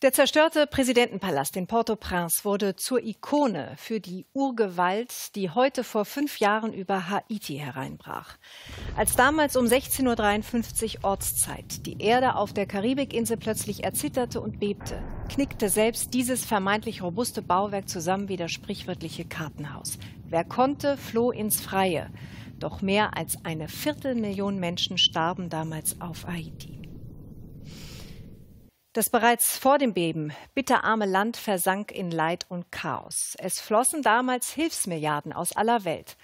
Der zerstörte Präsidentenpalast in Port-au-Prince wurde zur Ikone für die Urgewalt, die heute vor fünf Jahren über Haiti hereinbrach. Als damals um 16.53 Uhr Ortszeit die Erde auf der Karibikinsel plötzlich erzitterte und bebte, knickte selbst dieses vermeintlich robuste Bauwerk zusammen wie das sprichwörtliche Kartenhaus. Wer konnte, floh ins Freie. Doch mehr als eine Viertelmillion Menschen starben damals auf Haiti. Das bereits vor dem Beben bitterarme Land versank in Leid und Chaos. Es flossen damals Hilfsmilliarden aus aller Welt.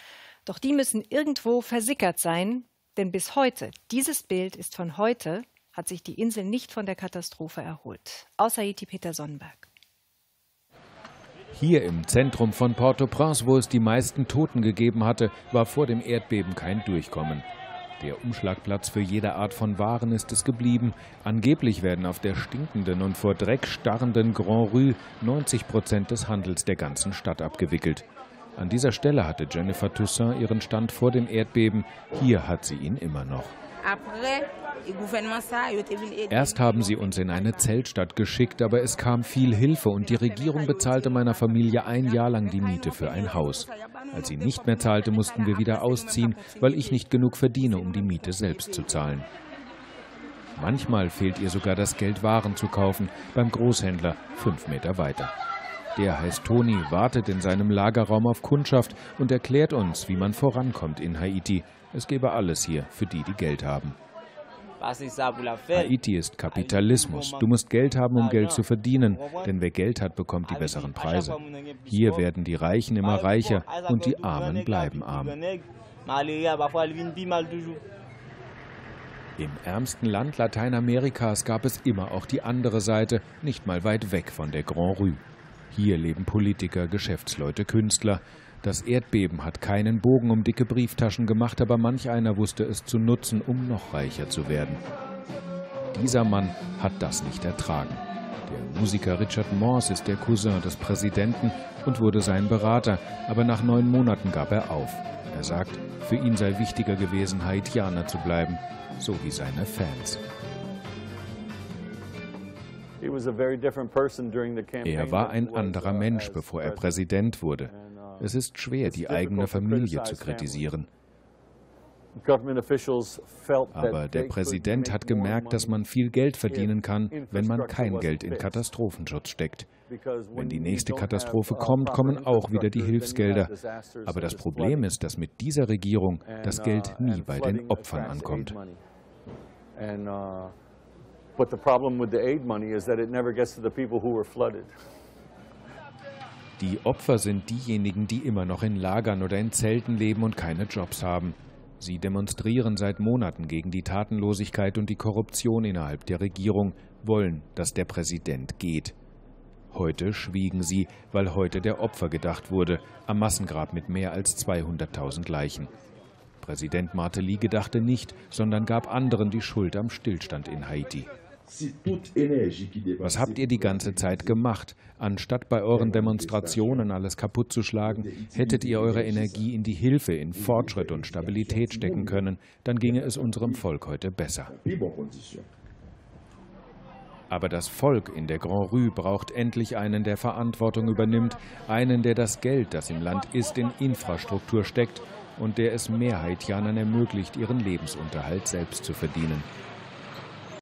Doch die müssen irgendwo versickert sein, denn bis heute, dieses Bild ist von heute, hat sich die Insel nicht von der Katastrophe erholt. Außer Haiti Peter Sonnenberg. Hier im Zentrum von Port-au-Prince, wo es die meisten Toten gegeben hatte, war vor dem Erdbeben kein Durchkommen. Der Umschlagplatz für jede Art von Waren ist es geblieben. Angeblich werden auf der stinkenden und vor Dreck starrenden Grand Rue 90 Prozent des Handels der ganzen Stadt abgewickelt. An dieser Stelle hatte Jennifer Toussaint ihren Stand vor dem Erdbeben. Hier hat sie ihn immer noch. Erst haben sie uns in eine Zeltstadt geschickt, aber es kam viel Hilfe und die Regierung bezahlte meiner Familie ein Jahr lang die Miete für ein Haus. Als sie nicht mehr zahlte, mussten wir wieder ausziehen, weil ich nicht genug verdiene, um die Miete selbst zu zahlen. Manchmal fehlt ihr sogar das Geld, Waren zu kaufen, beim Großhändler fünf Meter weiter. Der heißt Toni, wartet in seinem Lagerraum auf Kundschaft und erklärt uns, wie man vorankommt in Haiti. Es gebe alles hier für die, die Geld haben. Haiti ist Kapitalismus. Du musst Geld haben, um Geld zu verdienen, denn wer Geld hat, bekommt die besseren Preise. Hier werden die Reichen immer reicher und die Armen bleiben arm. Im ärmsten Land Lateinamerikas gab es immer auch die andere Seite, nicht mal weit weg von der Grand Rue. Hier leben Politiker, Geschäftsleute, Künstler. Das Erdbeben hat keinen Bogen um dicke Brieftaschen gemacht, aber manch einer wusste es zu nutzen, um noch reicher zu werden. Dieser Mann hat das nicht ertragen. Der Musiker Richard Morse ist der Cousin des Präsidenten und wurde sein Berater, aber nach neun Monaten gab er auf. Er sagt, für ihn sei wichtiger gewesen, Haitianer zu bleiben, so wie seine Fans. Er war ein anderer Mensch, bevor er Präsident wurde. Uh, es ist schwer, die eigene Familie zu kritisieren. Aber der Präsident hat gemerkt, dass man viel Geld verdienen kann, wenn man kein Geld in Katastrophenschutz steckt. Wenn die nächste Katastrophe kommt, kommen auch wieder die Hilfsgelder. Aber das Problem ist, dass mit dieser Regierung das Geld uh, nie bei den Opfern ankommt. But the problem with the aid money is that it never gets to the people who were flooded. Die Opfer sind diejenigen, die immer noch in Lagern oder in Zelten leben und keine Jobs haben. Sie demonstrieren seit Monaten gegen die Tatenlosigkeit und die Korruption innerhalb der Regierung, wollen, dass der Präsident geht. Heute schwiegen sie, weil heute der Opfer gedacht wurde, am Massengrab mit mehr als 200.000 Leichen. Präsident Martelly gedachte nicht, sondern gab anderen die Schuld am Stillstand in Haiti. Was habt ihr die ganze Zeit gemacht? Anstatt bei euren Demonstrationen alles kaputt zu schlagen, hättet ihr eure Energie in die Hilfe, in Fortschritt und Stabilität stecken können, dann ginge es unserem Volk heute besser. Aber das Volk in der Grand Rue braucht endlich einen, der Verantwortung übernimmt, einen, der das Geld, das im Land ist, in Infrastruktur steckt und der es mehr Haitianern ermöglicht, ihren Lebensunterhalt selbst zu verdienen.